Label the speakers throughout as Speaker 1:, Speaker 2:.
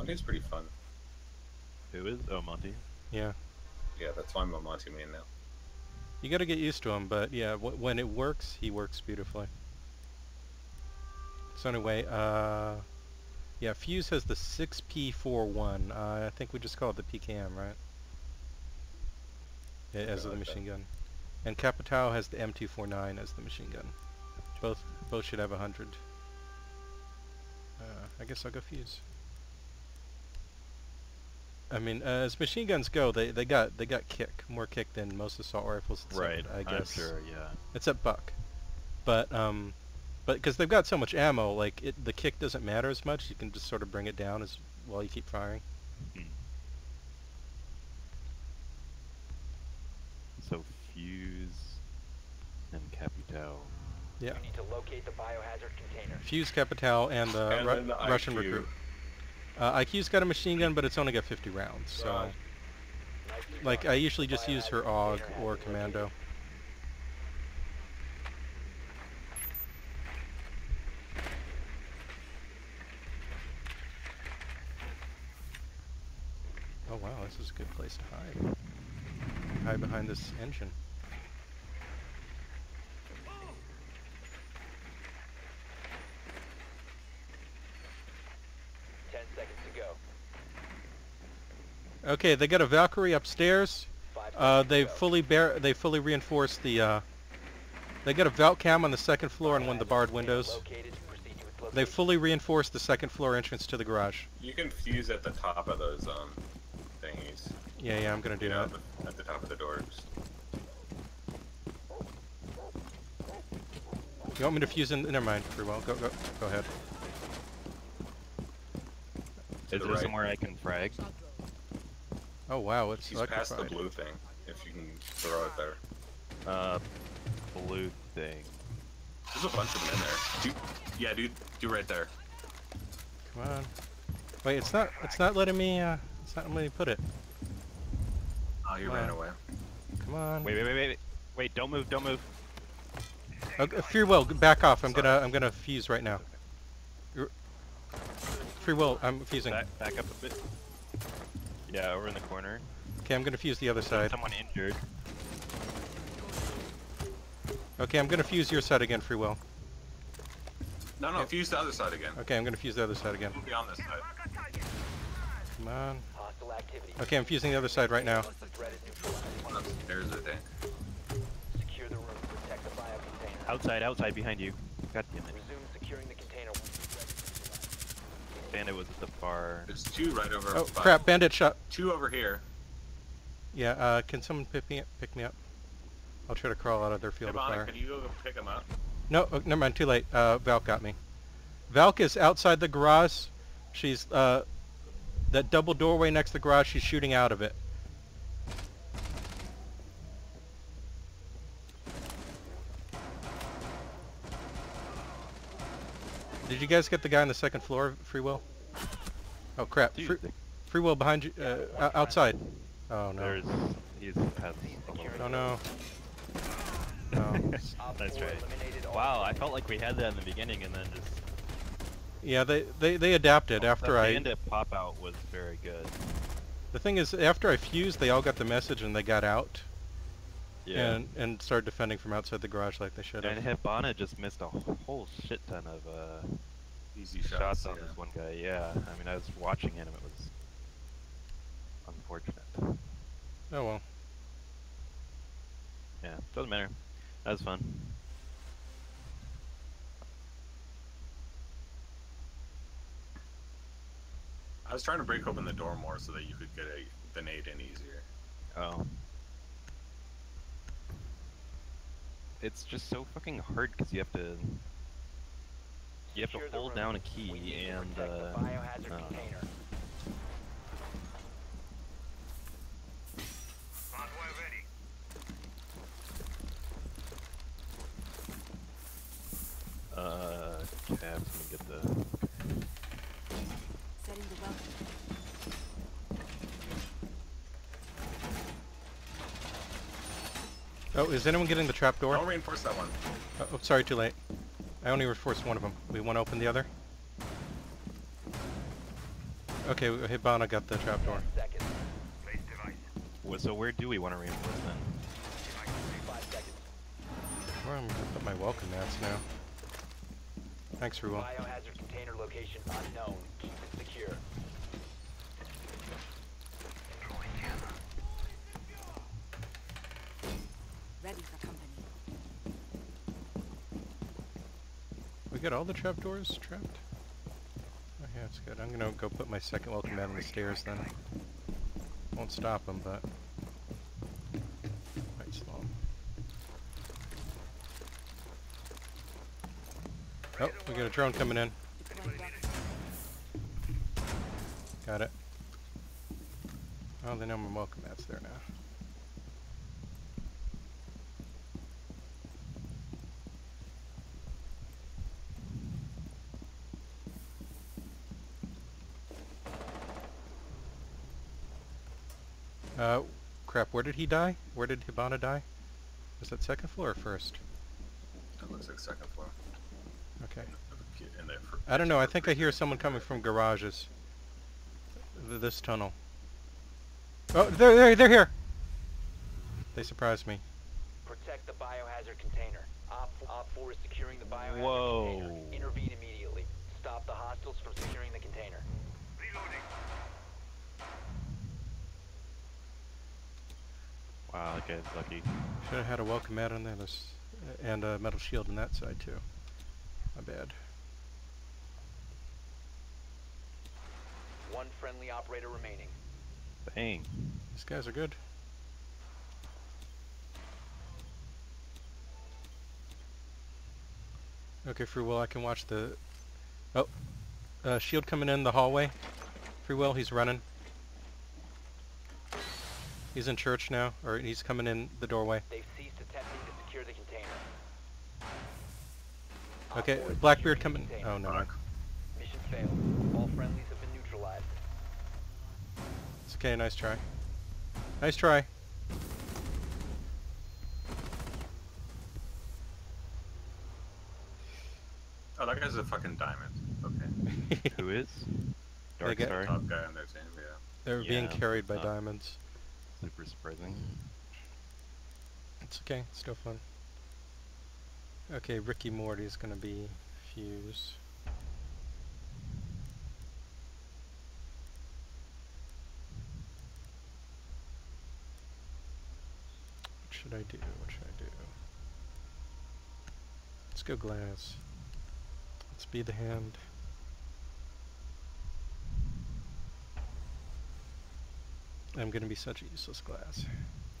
Speaker 1: Monty's pretty fun.
Speaker 2: Who is? Oh, Monty.
Speaker 3: Yeah.
Speaker 1: Yeah, that's why I'm a Monty main now.
Speaker 3: You gotta get used to him, but yeah, w when it works, he works beautifully. So anyway, uh, yeah, Fuse has the 6P41. Uh, I think we just call it the PKM, right? Yeah, as
Speaker 1: I
Speaker 3: the
Speaker 1: like that.
Speaker 3: machine gun. And Capitao has the M249 as the machine gun. Both both should have 100. Uh, I guess I'll go Fuse. I mean, uh, as machine guns go, they, they got they got kick, more kick than most assault rifles.
Speaker 2: Right.
Speaker 3: I guess.
Speaker 2: I'm sure. Yeah.
Speaker 3: Except Buck. But um, but because they've got so much ammo, like it, the kick doesn't matter as much. You can just sort of bring it down as while you keep firing.
Speaker 2: So Fuse and Capitao.
Speaker 3: Yeah.
Speaker 4: You need to locate the biohazard container.
Speaker 3: Fuse Capitao and the,
Speaker 1: And
Speaker 3: Ru-
Speaker 1: the
Speaker 3: Russian
Speaker 1: IQ.
Speaker 3: recruit. Uh, IQ's got a machine gun, but it's only got 50 rounds. So, like. I usually just use her AUG or
Speaker 4: has been located.
Speaker 3: Commando. Oh wow, this is a good place to hide. Hide behind this engine.
Speaker 4: Ten seconds to go.
Speaker 3: Okay, they got a Valkyrie upstairs. Uh, they've fully bear they fully reinforced the. Uh, they got a Valk cam on the second floor and one of the barred windows.
Speaker 4: container located. Proceed to its
Speaker 3: They fully reinforced the second floor entrance to the garage.
Speaker 1: You can fuse at the top of those um thingies.
Speaker 3: Yeah, yeah, I'm gonna do
Speaker 1: You know,
Speaker 3: that.
Speaker 1: at the, top of the doors.
Speaker 3: You want me to fuse in? Never mind. Pretty well. Go, go, go ahead.
Speaker 2: Is
Speaker 1: the
Speaker 2: there
Speaker 1: right.
Speaker 2: somewhere I can frag?
Speaker 3: Oh wow, it's
Speaker 1: He's past the blue thing. If you can throw it there.
Speaker 2: Uh, blue thing.
Speaker 1: There's a bunch of them in there. Do, yeah, dude, do right there.
Speaker 3: Come on. Wait, it's not. It's not letting me. Uh, it's not letting me put it.
Speaker 1: Oh, you
Speaker 3: Come
Speaker 1: ran
Speaker 3: on.
Speaker 1: away.
Speaker 3: Come on.
Speaker 2: Wait, wait, wait, wait. Wait, don't move, don't move.
Speaker 3: Okay, free will, back off. I'm gonna. I'm gonna fuse right now. Free will. I'm fusing.
Speaker 2: Back, back up a bit. Yeah, over in the corner.
Speaker 3: Okay, I'm gonna fuse the other side.
Speaker 2: Someone injured.
Speaker 3: Okay, I'm gonna fuse your side again. Free will.
Speaker 1: No, no, fuse the other side again.
Speaker 3: Okay, I'm gonna fuse the other side again.
Speaker 1: We'll be on this side.
Speaker 3: Come on. Okay, I'm fusing the other side right now.
Speaker 4: The threat is neutralized.
Speaker 1: One upstairs, I think.
Speaker 4: Secure the room. Protect the bio container.
Speaker 2: Outside, outside, behind you. God damn it.
Speaker 4: Resume securing the container. once the threat is neutralized.
Speaker 2: Bandit was at the far.
Speaker 1: There's two right over.
Speaker 3: Oh
Speaker 1: by-
Speaker 3: crap! Bandit shot.
Speaker 1: Two over here.
Speaker 3: Yeah. Uh, can someone pick me up? Pick me up. I'll try to crawl out of their field of
Speaker 1: Hibana,
Speaker 3: fire.
Speaker 1: can you go pick them up?
Speaker 3: No, oh, never mind. Too late. Uh, Valk got me. Valk is outside the garage. She's uh, that double doorway next to the garage. She's shooting out of it. Did you guys get the guy on the second floor, Free Will? Oh crap! Free,
Speaker 2: the-
Speaker 3: free Will behind you, uh, outside. Oh no!
Speaker 2: There's. He's has.
Speaker 3: Oh no! No.
Speaker 2: That's right. Wow, I felt like we had that in the beginning, and then just.
Speaker 3: Yeah, they they they adapted after
Speaker 2: that
Speaker 3: I.
Speaker 2: bandit pop out was very good.
Speaker 3: The thing is, after I fused, they all got the message and they got out
Speaker 2: Yeah.
Speaker 3: and and started defending from outside the garage like they should have.
Speaker 2: And
Speaker 3: have.
Speaker 2: Hibana just missed a whole shit ton of uh,
Speaker 1: Easy
Speaker 2: shots,
Speaker 1: shots.
Speaker 2: on
Speaker 1: yeah.
Speaker 2: this one guy. Yeah, I mean, I was watching him. It was unfortunate.
Speaker 3: Oh well.
Speaker 2: Yeah, doesn't matter. That was fun.
Speaker 1: I was trying to break open the door more so that you could get a the nade in easier.
Speaker 2: Oh. It's just so fucking hard because you have to. You have to hold down a key and. Uh,
Speaker 4: biohazard
Speaker 2: don't
Speaker 4: container.
Speaker 2: Uh, Cabs, let me get the.
Speaker 5: Setting the welcome.
Speaker 3: Oh, is anyone getting the trap door?
Speaker 1: Don't reinforce that one.
Speaker 3: Oh, oh, sorry, too late. I only reinforced one of them. We want to open the other. Okay, Hibana got the trapdoor.
Speaker 4: Ten seconds.
Speaker 2: Wha- So where do we want to reinforce then?
Speaker 4: Five
Speaker 3: I'm gonna put my welcome mats now? Thanks, Ruel.
Speaker 4: Biohazard container location unknown. Keep it secure.
Speaker 3: Got all the trapdoors trapped? Oh yeah, that's good. I'm gonna go put my second welcome mat on the stairs then. Won't stop them, but... Might slow. Oh, we got a drone coming in. Got it. Oh, they know my welcome mat's there now. Uh, crap, where did he die? Where did Hibana die? Was that second floor or first?
Speaker 1: It looks like second floor.
Speaker 3: Okay.
Speaker 1: In the fr-
Speaker 3: I don't know, I think I hear someone coming from garages. Th- this tunnel. Oh, they're, they're, they're here! They surprised me.
Speaker 4: Protect the biohazard container. Op, Op 4 is securing the biohazard
Speaker 2: Whoa.
Speaker 4: container. Intervene immediately. Stop the hostiles from securing the container.
Speaker 2: Wow, that guy's lucky.
Speaker 3: Should have had a welcome mat on there, this, and a metal shield on that side too. My bad.
Speaker 4: One friendly operator remaining.
Speaker 2: Dang.
Speaker 3: These guys are good. Okay, Free Will, I can watch the... Oh, uh, shield coming in the hallway. Free Will, he's running. He's in church now, or he's coming in the doorway.
Speaker 4: They've ceased attempting to secure the container.
Speaker 3: Okay, Blackbeard coming...
Speaker 4: the.
Speaker 3: Oh, no.
Speaker 1: Fuck.
Speaker 4: Mission failed. All friendlies have been neutralized.
Speaker 3: It's okay, nice try. Nice try.
Speaker 1: Oh, that guy's a fucking diamond. Okay.
Speaker 2: Who is? Dark
Speaker 3: get-
Speaker 2: Star.
Speaker 1: Top guy on their team, yeah.
Speaker 3: They're being carried by
Speaker 2: not-
Speaker 3: diamonds.
Speaker 2: Super surprising.
Speaker 3: It's okay, still fun. Okay, Ricky Morty is gonna be Fuse. What should I do? What should I do? Let's go Glaz. Let's be the hand. I'm gonna be such a useless Glaz.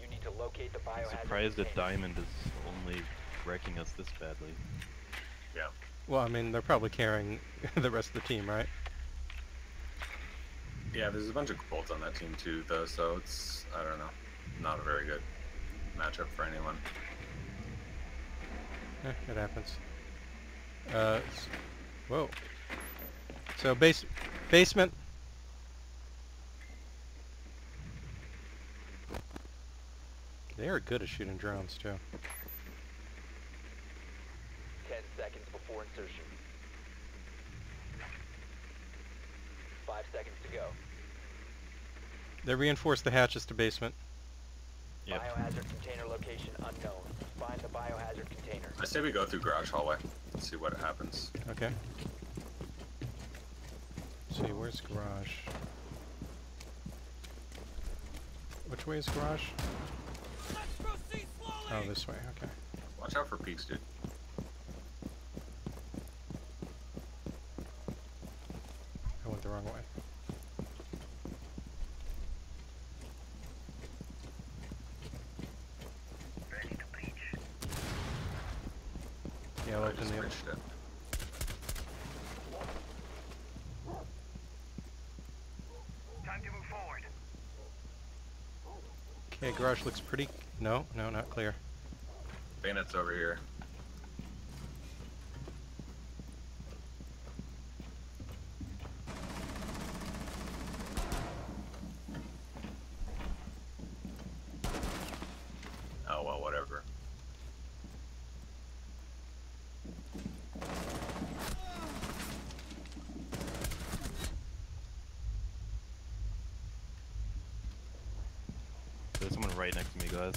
Speaker 4: You need to locate the
Speaker 2: I'm
Speaker 4: biohazard
Speaker 2: surprised that. Diamond is only wrecking us this badly.
Speaker 1: Yeah.
Speaker 3: Well, I mean, they're probably carrying the rest of the team, right?
Speaker 1: Yeah, there's a bunch of bolts on that team too, though, so it's, I don't know, not a very good matchup for anyone.
Speaker 3: Eh, it happens. Uh, whoa. So base, basement. They are good at shooting drones too.
Speaker 4: Ten seconds before insertion. Five seconds to go.
Speaker 3: They reinforced the hatches to basement.
Speaker 2: Yep.
Speaker 4: Biohazard container location unknown. Find the biohazard container.
Speaker 1: I say we go through garage hallway and see what happens.
Speaker 3: Okay. Let's see, where's garage? Which way is garage? Oh, this way. Okay.
Speaker 1: Watch out for peaks, dude.
Speaker 3: I went the wrong way. Yeah, I'll
Speaker 1: I
Speaker 3: open the other.
Speaker 1: switched it.
Speaker 3: Okay, garage looks pretty. No, no, not clear.
Speaker 1: Bayonet's over here. Oh well, whatever.
Speaker 2: Right next to me, guys.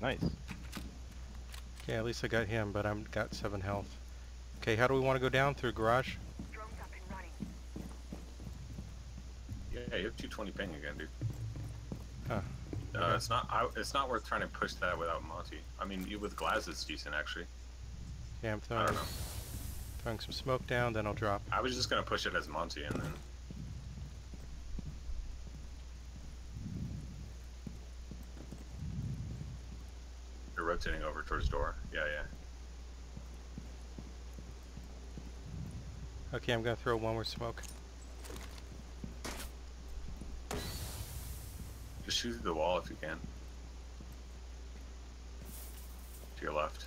Speaker 2: Nice.
Speaker 3: Okay, at least I got him, but I'm got seven health. Okay, how do we want to go down through garage?
Speaker 5: Drones up and running.
Speaker 1: Yeah, you have 220 ping again, dude.
Speaker 3: Huh.
Speaker 1: Uh,
Speaker 3: Okay.
Speaker 1: It's not. I, it's not worth trying to push that without Monty. I mean, you with Glaz, it's decent actually.
Speaker 3: Okay, I'm
Speaker 1: I don't know.
Speaker 3: throwing some smoke down, then I'll drop.
Speaker 1: I was just gonna push it as Monty, and then door. Yeah, yeah.
Speaker 3: Okay, I'm gonna throw one more smoke.
Speaker 1: Just shoot through the wall if you can. To your left.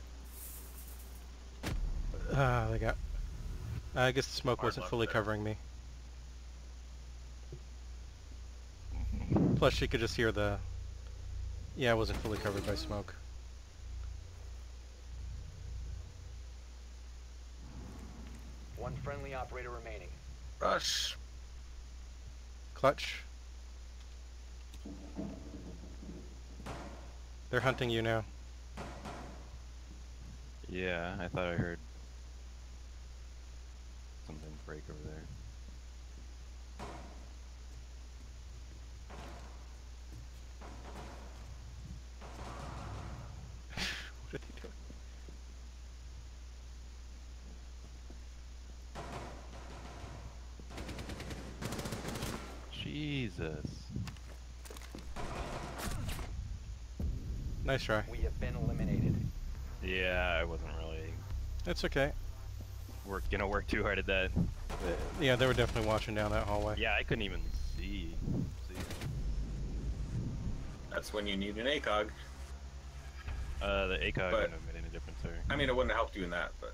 Speaker 3: Ah, they got. I guess the smoke
Speaker 1: Hard
Speaker 3: wasn't fully
Speaker 1: there.
Speaker 3: covering me. Plus, she could just hear the. Yeah, it wasn't fully covered by smoke.
Speaker 4: One friendly operator remaining.
Speaker 1: Rush.
Speaker 3: Clutch. They're hunting you now.
Speaker 2: Yeah, I thought I heard something break over there. Jesus.
Speaker 3: Nice try.
Speaker 4: We have been eliminated.
Speaker 2: Yeah, I wasn't really
Speaker 3: It's okay.
Speaker 2: work gonna work too hard at that.
Speaker 3: Uh, Yeah, they were definitely watching down that hallway.
Speaker 2: Yeah, I couldn't even see. see.
Speaker 1: That's when you need an ACOG.
Speaker 2: Uh, the ACOG
Speaker 1: But-
Speaker 2: wouldn't have made any difference there.
Speaker 1: I mean, it wouldn't have helped you in that, but.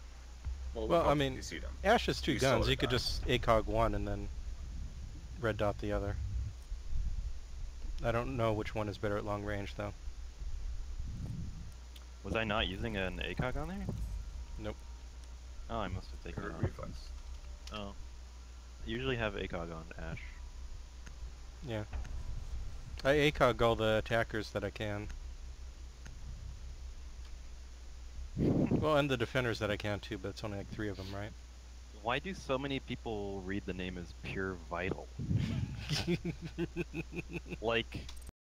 Speaker 1: Well,
Speaker 3: Well, I mean,
Speaker 1: you see them.
Speaker 3: Ash has two
Speaker 1: You
Speaker 3: guns.
Speaker 1: You
Speaker 3: could just ACOG one and then red dot the other. I don't know which one is better at long range though.
Speaker 2: Was I not using an ACOG on there?
Speaker 3: Nope.
Speaker 2: Oh, I must have taken it off.
Speaker 1: reflex.
Speaker 2: Oh. I usually have ACOG on Ash.
Speaker 3: Yeah. I ACOG all the attackers that I can. Well, and the defenders that I can too, but it's only like three of them, right?
Speaker 2: Why do so many people read the name as Pure Vital? Like,